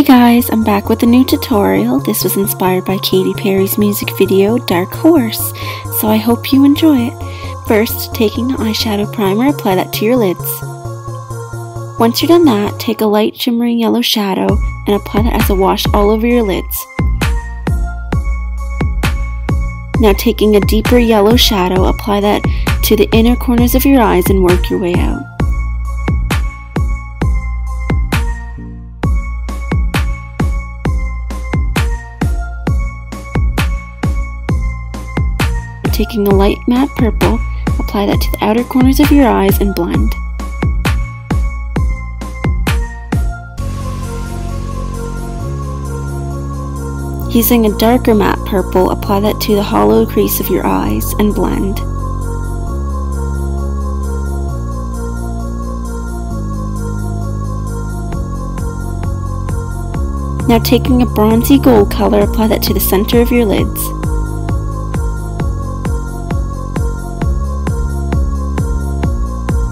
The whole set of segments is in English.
Hey guys, I'm back with a new tutorial. This was inspired by Katy Perry's music video Dark Horse, so I hope you enjoy it. First, taking the eyeshadow primer, apply that to your lids. Once you're done that, take a light shimmering yellow shadow and apply that as a wash all over your lids. Now taking a deeper yellow shadow, apply that to the inner corners of your eyes and work your way out. Taking a light matte purple, apply that to the outer corners of your eyes and blend. Using a darker matte purple, apply that to the hollow crease of your eyes and blend. Now taking a bronzy gold color, apply that to the center of your lids.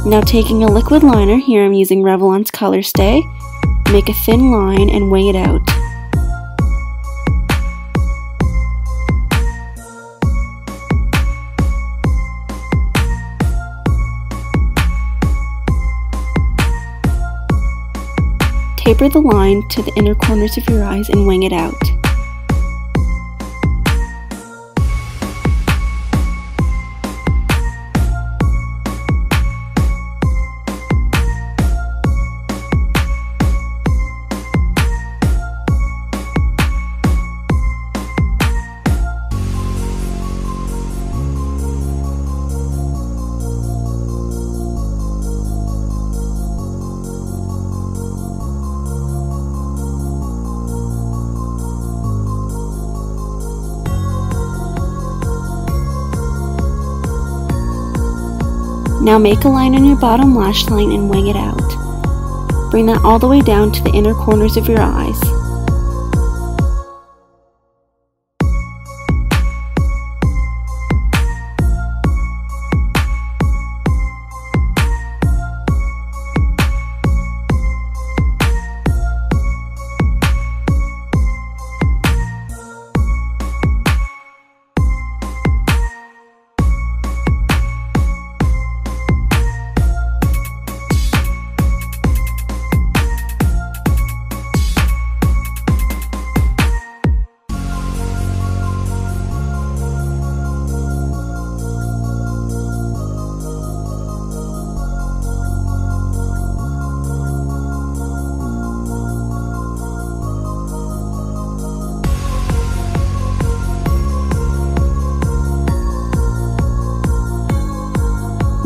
Now taking a liquid liner, here I'm using Revlon's Color Stay, make a thin line and wing it out. Taper the line to the inner corners of your eyes and wing it out. Now make a line on your bottom lash line and wing it out. Bring that all the way down to the inner corners of your eyes.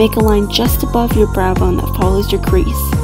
Make a line just above your brow bone that follows your crease.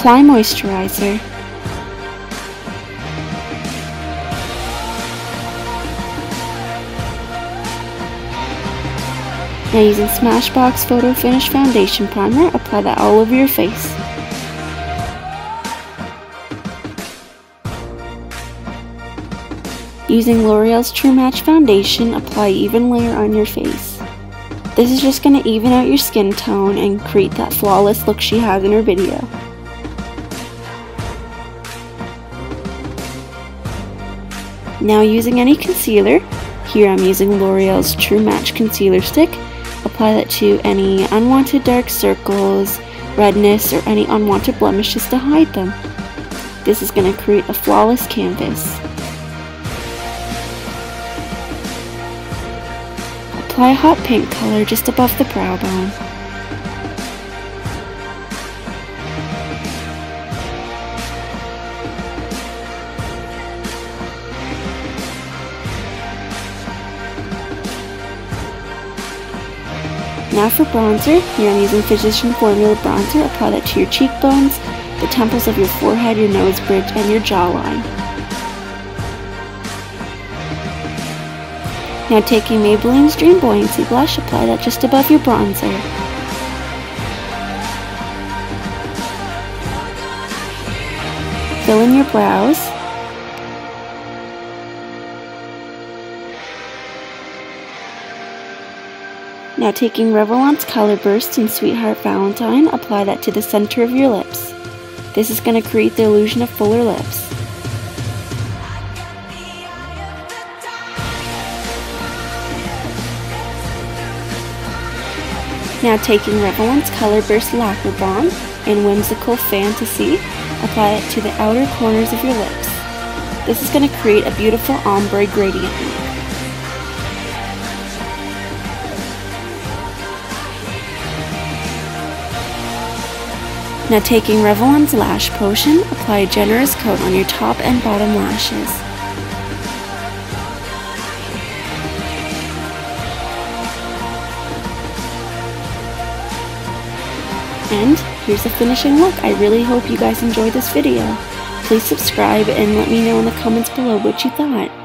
Apply moisturizer. Now using Smashbox Photo Finish Foundation Primer, apply that all over your face. Using L'Oreal's True Match Foundation, apply even layer on your face. This is just going to even out your skin tone and create that flawless look she has in her video. Now using any concealer, here I'm using L'Oreal's True Match Concealer Stick, apply that to any unwanted dark circles, redness, or any unwanted blemishes to hide them. This is going to create a flawless canvas. Apply a hot pink color just above the brow bone. Now for bronzer, here I'm using Physician Formula Bronzer. Apply that to your cheekbones, the temples of your forehead, your nose bridge, and your jawline. Now taking Maybelline's Dream Bouncy Blush, apply that just above your bronzer. Fill in your brows. Now taking Revlon's Color Burst in Sweetheart Valentine, apply that to the center of your lips. This is going to create the illusion of fuller lips. Now taking Revlon's Color Burst Lacquer Balm in Whimsical Fantasy, apply it to the outer corners of your lips. This is going to create a beautiful ombre gradient Now taking Revlon's Lash Potion, apply a generous coat on your top and bottom lashes. And here's the finishing look. I really hope you guys enjoyed this video. Please subscribe and let me know in the comments below what you thought.